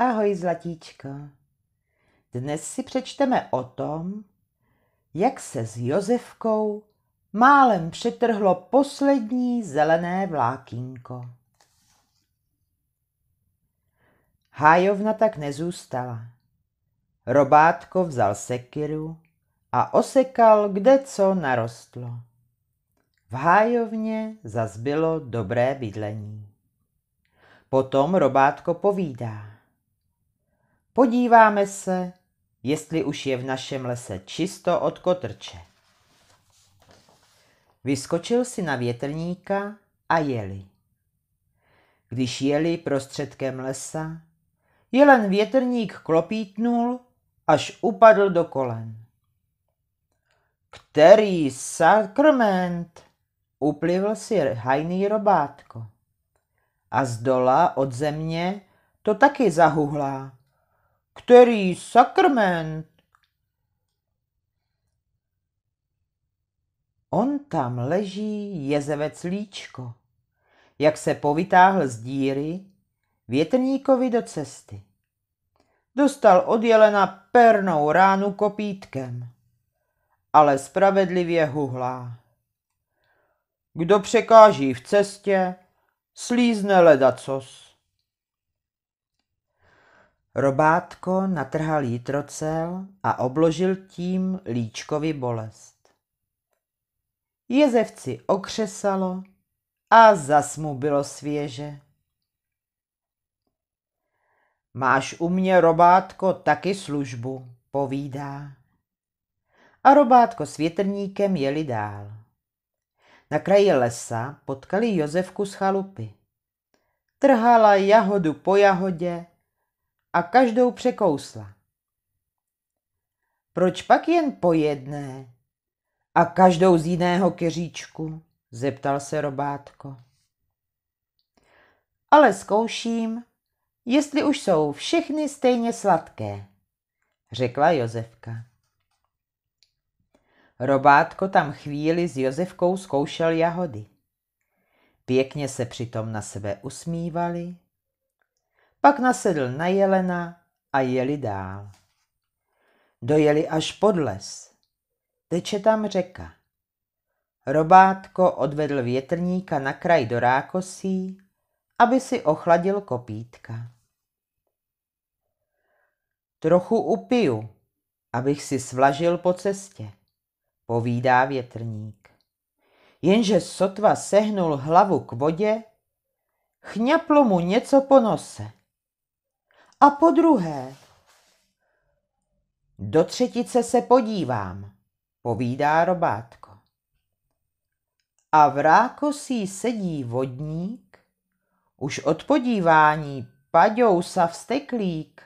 Ahoj, zlatíčko. Dnes si přečteme o tom, jak se s Josefkou málem přetrhlo poslední zelené vlákínko. Hájovna tak nezůstala. Robátko vzal sekiru a osekal, kde co narostlo. V hájovně zas bylo dobré bydlení. Potom Robátko povídá. Podíváme se, jestli už je v našem lese čisto od kotrče. Vyskočil si na větrníka a jeli. Když jeli prostředkem lesa, jelen větrník klopítnul, až upadl do kolen. Který sakrament, uplivl si hajný robátko. A z dola od země to taky zahuhlá. Který sakrament? On tam leží jezevec líčko, jak se povytáhl z díry větrníkovi do cesty. Dostal od jelena pernou ránu kopítkem, ale spravedlivě huhlá. Kdo překáží v cestě, slízne ledacos. Robátko natrhal jitrocel a obložil tím líčkovi bolest. Jezevci okřesalo a zas mu bylo svěže. Máš u mě, Robátko, taky službu, povídá. A Robátko s větrníkem jeli dál. Na kraji lesa potkali Josefku z chalupy. Trhala jahodu po jahodě a každou překousla. Proč pak jen po jedné a každou z jiného keříčku? zeptal se Robátko. Ale zkouším, jestli už jsou všechny stejně sladké, řekla Josefka. Robátko tam chvíli s Josefkou zkoušel jahody. Pěkně se přitom na sebe usmívali, pak nasedl na jelena a jeli dál. Dojeli až pod les. Teče tam řeka. Robátko odvedl větrníka na kraj do rákosí, aby si ochladil kopítka. Trochu upiju, abych si svlažil po cestě, povídá větrník. Jenže sotva sehnul hlavu k vodě, chňaplo mu něco po nose. A po druhé. Do třetice se podívám, povídá robátko. A v rákosí sedí vodník, už od podívání paďousa vsteklík.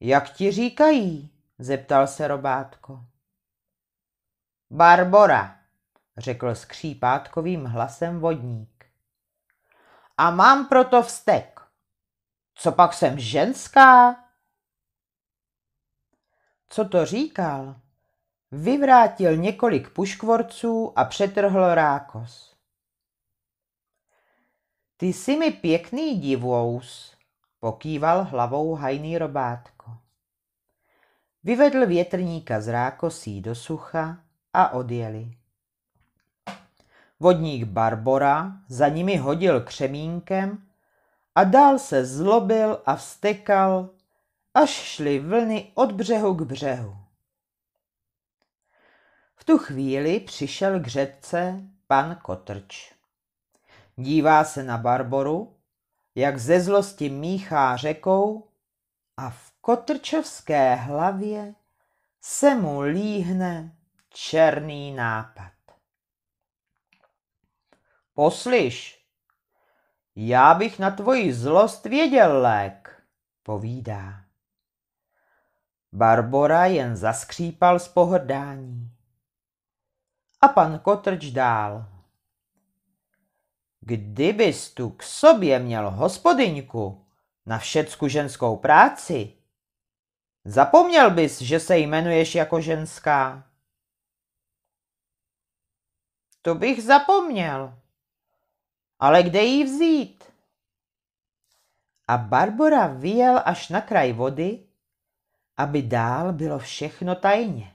Jak ti říkají? zeptal se robátko. Barbora, řekl skřípátkovým hlasem vodník. A mám proto vztek. Co pak jsem ženská? Co to říkal? Vyvrátil několik puškvorců a přetrhl rákos. Ty jsi mi pěkný divous, pokýval hlavou hajný robátko. Vyvedl větrníka z rákosí do sucha a odjeli. Vodník Barbora za nimi hodil křemínkem a dál se zlobil a vstekal, až šly vlny od břehu k břehu. V tu chvíli přišel k řece pan Kotrč. Dívá se na Barboru, jak ze zlosti míchá řekou a v kotrčovské hlavě se mu líhne černý nápad. Poslyš, já bych na tvoji zlost věděl lék, povídá. Barbora jen zaskřípal z pohrdání. A pan Kotrč dál. Kdybys tu k sobě měl hospodyňku na všecku ženskou práci, zapomněl bys, že se jmenuješ jako ženská. To bych zapomněl. Ale kde jí vzít? a Barbora vyjel až na kraj vody, aby dál bylo všechno tajně.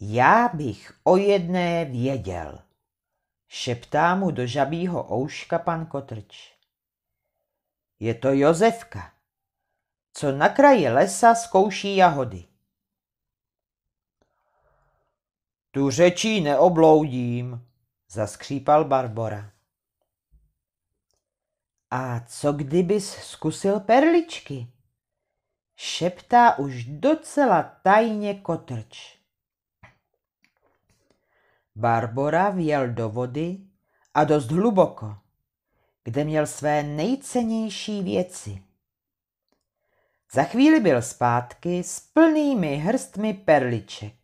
Já bych o jedné věděl, šeptá mu do žabího ouška pan Kotrč. Je to Josefka, co na kraji lesa zkouší jahody. Tu řečí neobloudím, zaskřípal Barbora. A co kdybys zkusil perličky? Šeptá už docela tajně kotrč. Barbora vjel do vody a dost hluboko, kde měl své nejcennější věci. Za chvíli byl zpátky s plnými hrstmi perliček.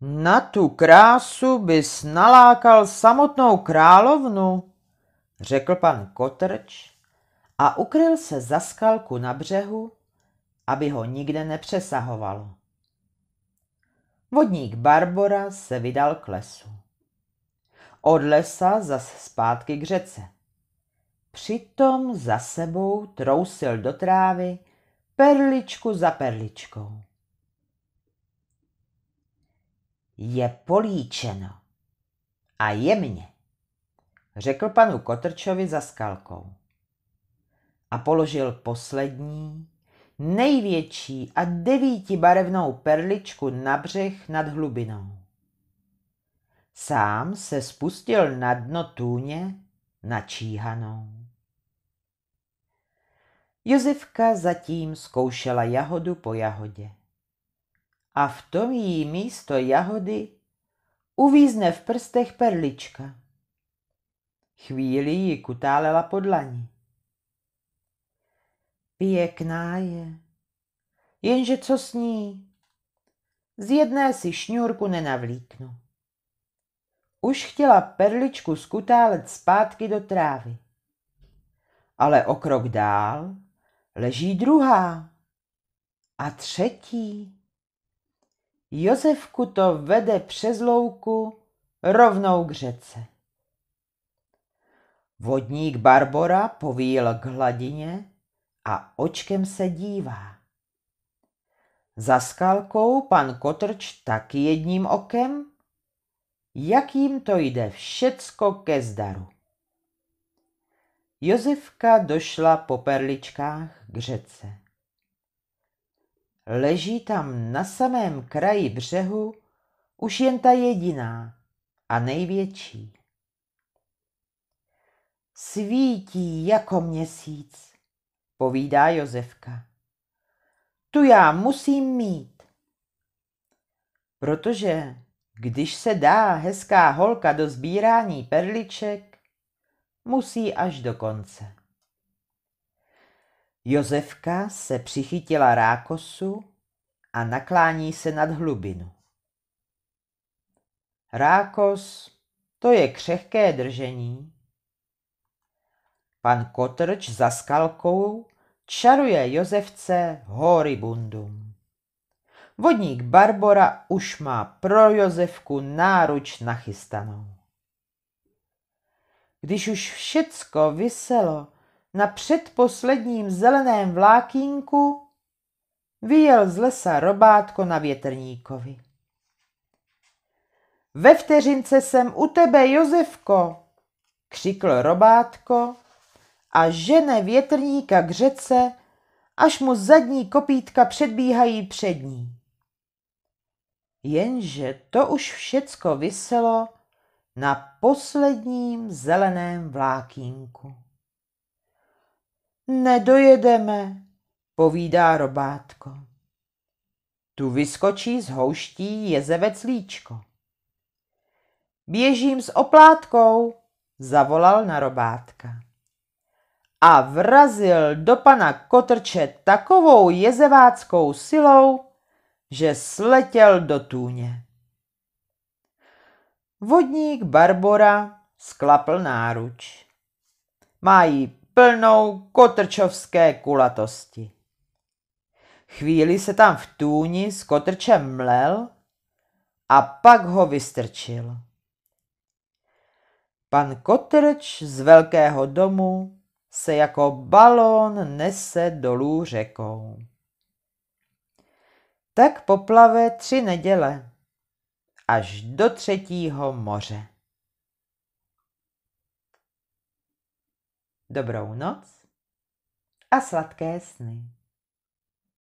Na tu krásu bys nalákal samotnou královnu, řekl pan Kotrč a ukryl se za skalku na břehu, aby ho nikde nepřesahovalo. Vodník Barbora se vydal k lesu. Od lesa zas zpátky k řece. Přitom za sebou trousil do trávy perličku za perličkou. Je políčeno a jemně, řekl panu Kotrčovi za skalkou. A položil poslední, největší a devítibarevnou perličku na břeh nad hlubinou. Sám se spustil na dno tůně načíhanou. Josefka zatím zkoušela jahodu po jahodě. A v tom jí místo jahody uvízne v prstech perlička. Chvíli ji kutálela po dlani. Pěkná je, jenže co s ní? Z jedné si šňůrku nenavlíknu. Už chtěla perličku skutálet zpátky do trávy. Ale o krok dál leží druhá a třetí. Josefku to vede přes louku rovnou k řece. Vodník Barbora povíl k hladině a očkem se dívá. Za skalkou pan Kotrč taky jedním okem, jak jim to jde všecko ke zdaru. Josefka došla po perličkách k řece. Leží tam na samém kraji břehu už jen ta jediná a největší. Svítí jako měsíc, povídá Josefka. Tu já musím mít. Protože když se dá hezká holka do sbírání perliček, musí až do konce. Josefka se přichytila rákosu a naklání se nad hlubinu. Rákos, to je křehké držení. Pan Kotrč za skalkou čaruje Josefce hory bundum. Vodník Barbora už má pro Josefku náruč nachystanou. Když už všecko vyselo na předposledním zeleném vlákínku, vyjel z lesa robátko na větrníkovi. Ve vteřince jsem u tebe, Josefko, křikl robátko a žene větrníka k řece, až mu zadní kopítka předbíhají přední. Jenže to už všecko vyselo na posledním zeleném vlákínku. Nedojedeme, povídá robátko. Tu vyskočí z houští jezevec líčko. Běžím s oplátkou, zavolal na robátka. A vrazil do pana Kotrče takovou jezeváckou silou, že sletěl do tůně. Vodník Barbora sklapl náruč. Mají plnou kotrčovské kulatosti. Chvíli se tam v tůni s kotrčem mlel a pak ho vystrčil. Pan Kotrč z velkého domu se jako balón nese dolů řekou. Tak poplave tři neděle až do třetího moře. Dobrou noc a sladké sny.